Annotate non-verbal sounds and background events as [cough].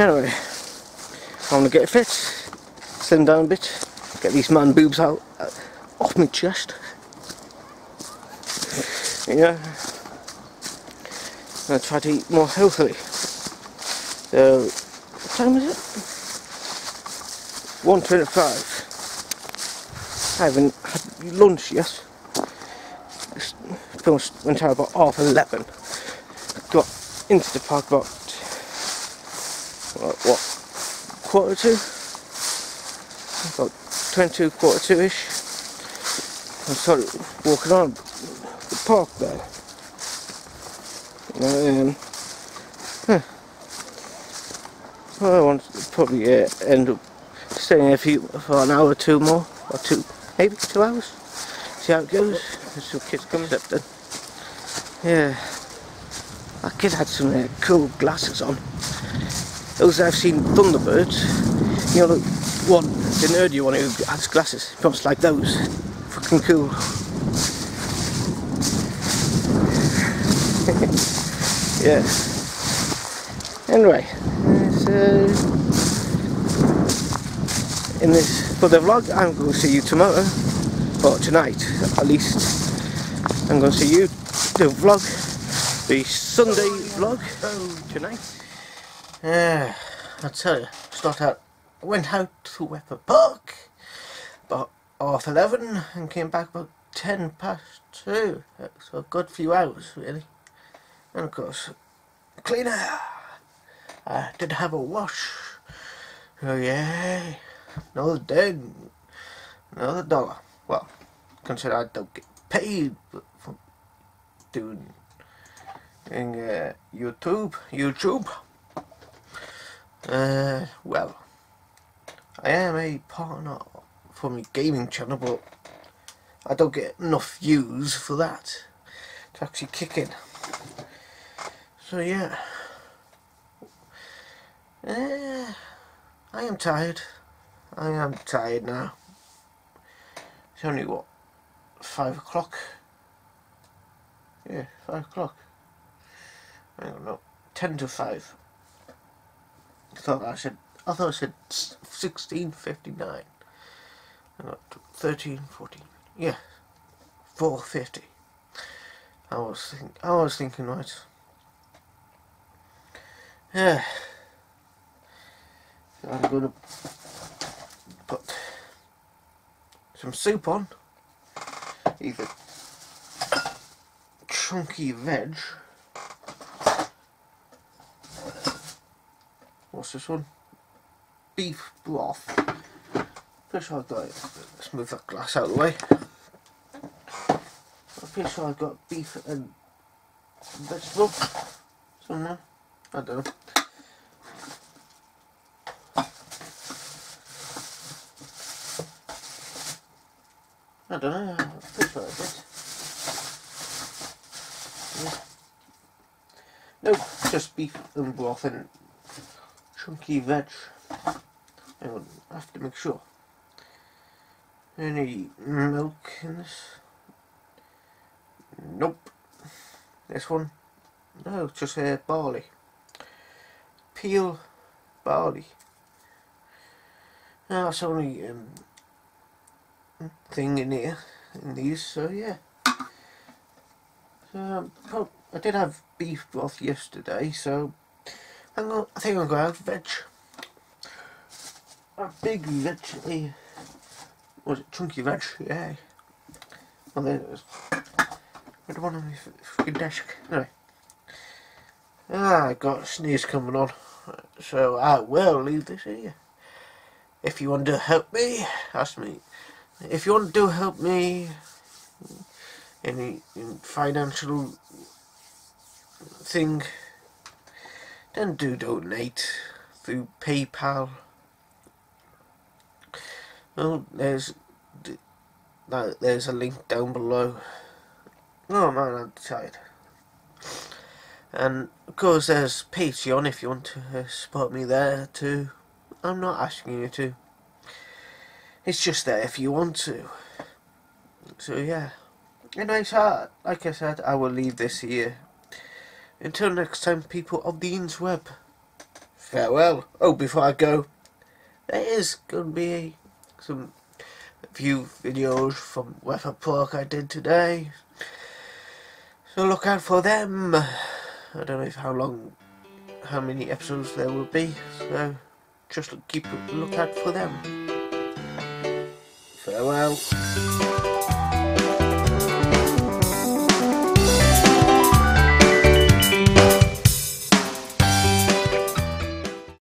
Anyway, I'm gonna get fit, slim down a bit, get these man boobs out uh, off my chest. Yeah, I'm gonna try to eat more healthily. So, what time is it? 1.25. I haven't had lunch yet. It's finished went out about half 11. Got into the park about what, what quarter to? About 22 quarter two ish I started walking on the park there. And huh. I want to probably uh, end up staying here for, for an hour or two more or two maybe two hours. See how it goes. There's some kids coming up then. Yeah. That kid had some uh, cool glasses on those I've seen Thunderbirds, you know, the one, the nerdy one who has glasses, props like those. Fucking cool. [laughs] yeah. Anyway, so in this for the vlog, I'm going to see you tomorrow, or tonight at least. I'm going to see you the vlog, the Sunday vlog tonight. Yeah, I tell you, start out. I went out to Wepre Park about half eleven and came back about ten past two. So a good few hours really. And of course, cleaner. I did have a wash. Oh yeah, another day, another dollar. Well, consider I don't get paid for doing in uh, YouTube, YouTube. Uh, well, I am a partner for my gaming channel, but I don't get enough views for that to actually kick in. So yeah, uh, I am tired. I am tired now. It's only what five o'clock. Yeah, five o'clock. I don't know, ten to five. I thought I said I thought I said sixteen fifty nine. I got thirteen fourteen. Yeah. Four fifty. I was think I was thinking right. Yeah. I'm gonna put some soup on. Either chunky veg what's this one? Beef broth. Pretty sure I've got it. Let's move that glass out of the way. I'm pretty sure I've got beef and vegetable somewhere. I don't know. I don't know, I'm pretty I did. No, just beef and broth and chunky veg. I have to make sure. Any milk in this? Nope. This one? No, just uh, barley. Peel barley. No, that's only um, thing in here, in these, so yeah. So, um, I did have beef broth yesterday, so I'm going, I think I'm to have veg. A big veg. A, was it chunky veg? Yeah. Well, there it is. I don't want on desk. Anyway. Ah, I got a sneeze coming on. So I will leave this here. If you want to help me, ask me. If you want to help me, any financial thing, then do donate through PayPal. Well, there's there's a link down below. Oh man, I'm tired. And of course, there's Patreon if you want to uh, support me there too. I'm not asking you to. It's just there if you want to. So yeah. I said, like I said, I will leave this here. Until next time, people of the interweb. farewell. Oh, before I go, there is going to be some few videos from Wepre Park I did today. So look out for them. I don't know if how long, how many episodes there will be. So just keep a lookout for them. Farewell.